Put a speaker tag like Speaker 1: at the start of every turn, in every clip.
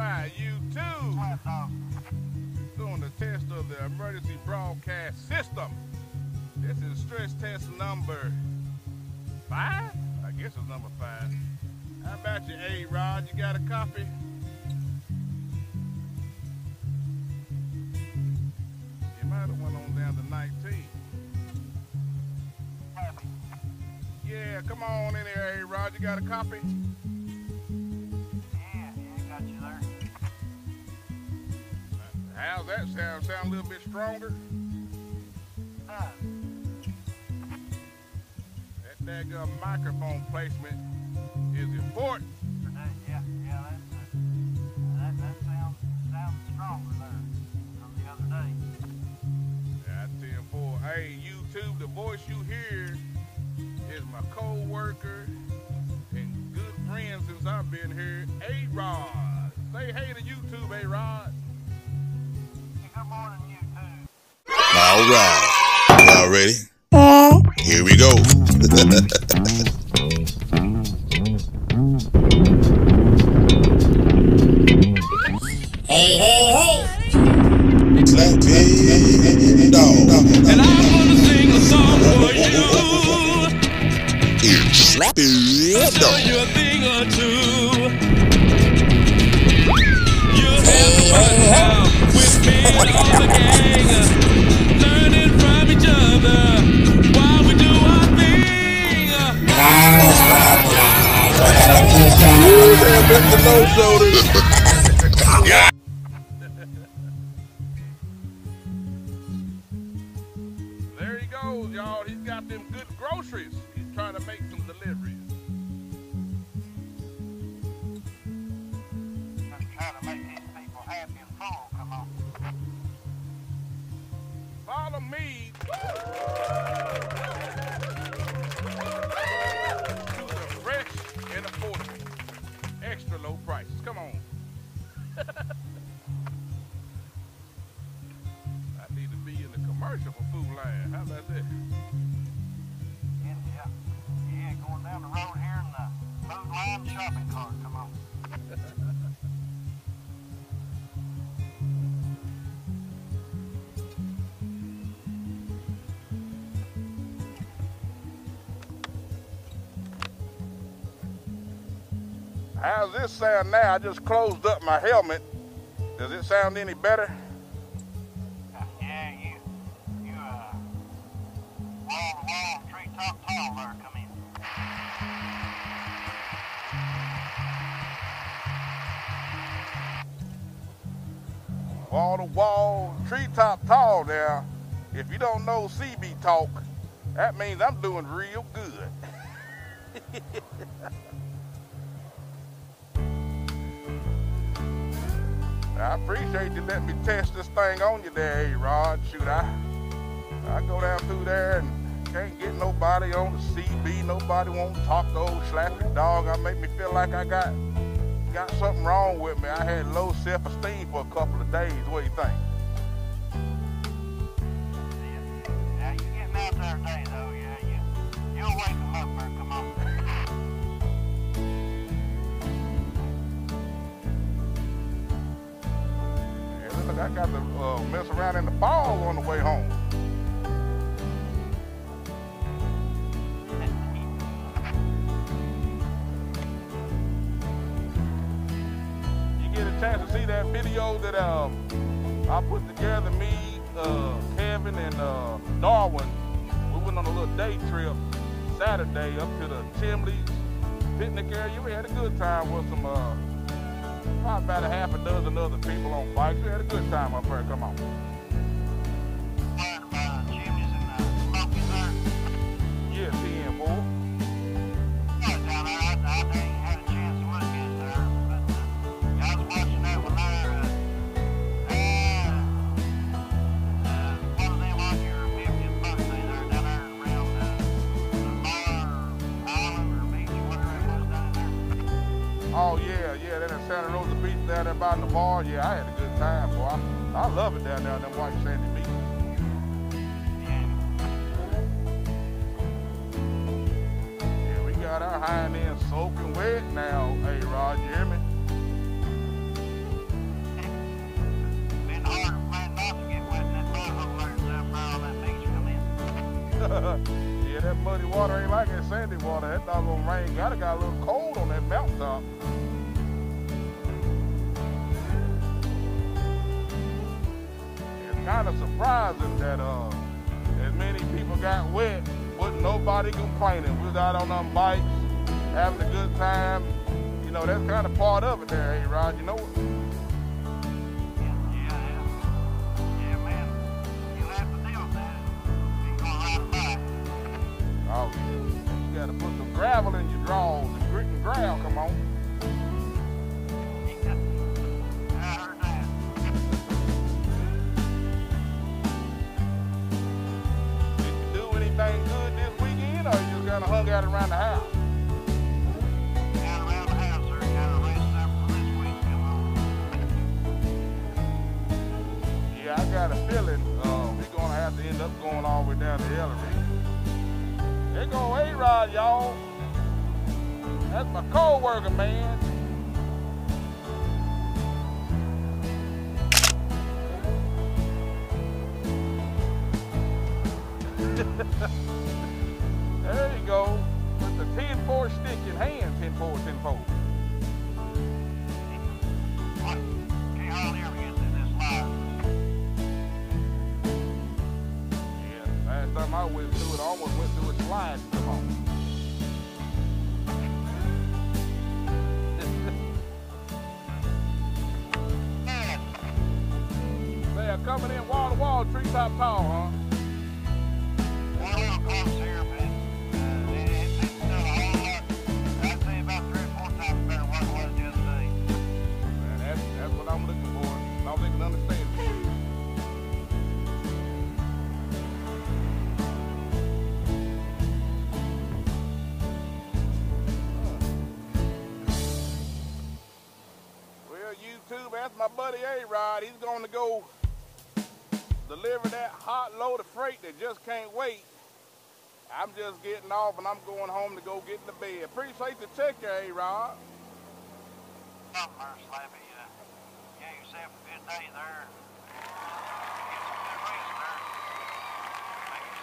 Speaker 1: right, you too. Doing the test of the emergency broadcast system. This is stress test number five? I guess it's number five. How about you, A Rod? You got a copy? You might have went on down to 19. Yeah, come on in here, A Rod. You got a copy?
Speaker 2: Yeah, yeah, got you there.
Speaker 1: How's that sound? Sound a little bit stronger?
Speaker 2: Huh.
Speaker 1: That daggum microphone placement is important.
Speaker 2: Yeah, yeah, that's, that, that sounds, sounds stronger the other day.
Speaker 1: Yeah, 10 4. Hey, YouTube, the voice you hear is my co-worker and good friend since I've been here, A-Rod. Say hey to YouTube, A-Rod.
Speaker 3: All right. Y'all ready? Here we go.
Speaker 4: Hey, hey, hey.
Speaker 3: Clap it dog.
Speaker 5: And I'm gonna sing a song for you.
Speaker 3: It's slap it
Speaker 5: Tell
Speaker 3: dog.
Speaker 5: you a thing or two. You'll have to run out with
Speaker 1: There he goes, y'all. He's got them good groceries. He's trying to make some deliveries.
Speaker 2: Just trying to make these people happy and full. Come on.
Speaker 1: Follow me to the fresh and affordable. Extra low prices. Come on. commercial for Food Lion. How about that?
Speaker 2: Yeah, yeah. Yeah, going down the road here in the Food Lion shopping cart. Come on.
Speaker 1: How's this sound now? I just closed up my helmet. Does it sound any better?
Speaker 2: There. Come in.
Speaker 1: Wall to wall, treetop tall now. If you don't know CB talk, that means I'm doing real good. I appreciate you letting me test this thing on you there, A-Rod. Shoot, I, I go down through there and can't get nobody on the CB. Nobody won't talk to old slappy dog. I make me feel like I got got something wrong with me. I had low self-esteem for a couple of days. What do you think?
Speaker 2: Yeah, you getting out there today, though. Yeah, you, you'll wake them up there. Come on.
Speaker 1: Yeah, look, I got to uh, mess around in the ball on the way home. Chance to see that video that um, I put together, me, uh, Kevin, and uh, Darwin. We went on a little day trip Saturday up to the Chimleys picnic area. We had a good time with some, uh, probably about a half a dozen other people on bikes. We had a good time up there. Come on. Oh, yeah, yeah, that at Santa Rosa Beach down there by the bar. Yeah, I had a good time, boy. I, I love it down there on them white sandy beaches.
Speaker 2: Yeah,
Speaker 1: we got our hind end soaking wet now, hey, Rod, you hear me? yeah, that muddy water ain't like that sandy water. That doggone rain gotta got a little cold on that mountaintop. Kind of surprising that uh, as many people got wet, but nobody complaining. We was out on them bikes, having a good time. You know, that's kind of part of it there, hey Rod. You know just kinda hung out around the house? Yeah, I got a feeling uh, we're gonna have to end up going all the way down to Ellery. There go A-Rod, y'all. That's my co-worker, man. Time I went through it, I almost went through it sliding. Come on. They are coming in wall to wall, treetop tall, huh? Buddy A-Rod. He's going to go deliver that hot load of freight that just can't wait. I'm just getting off and I'm going home to go get in the bed. Appreciate the check, A-Rod.
Speaker 2: Something Slappy. Uh, yeah, yourself a good day there. Get some good race there. Make it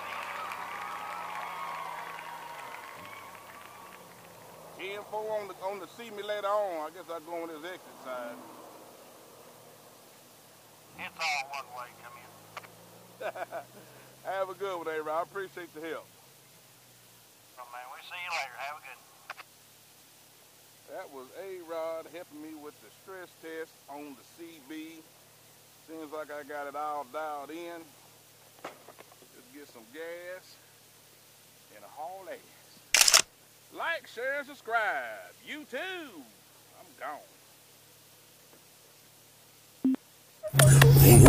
Speaker 2: see.
Speaker 1: 10 4 on the on the see me later on. I guess I'll go on this exit side.
Speaker 2: It's all one way. Come in.
Speaker 1: Have a good one, A-Rod. I appreciate the help.
Speaker 2: Man, we'll see you later. Have a good one.
Speaker 1: That was A-Rod helping me with the stress test on the CB. Seems like I got it all dialed in. Just get some gas and a haul ass. Like, share, and subscribe. You too. I'm gone.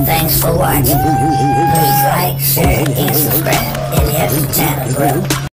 Speaker 4: Thanks for watching. Please like, share, and subscribe, and help the channel grow.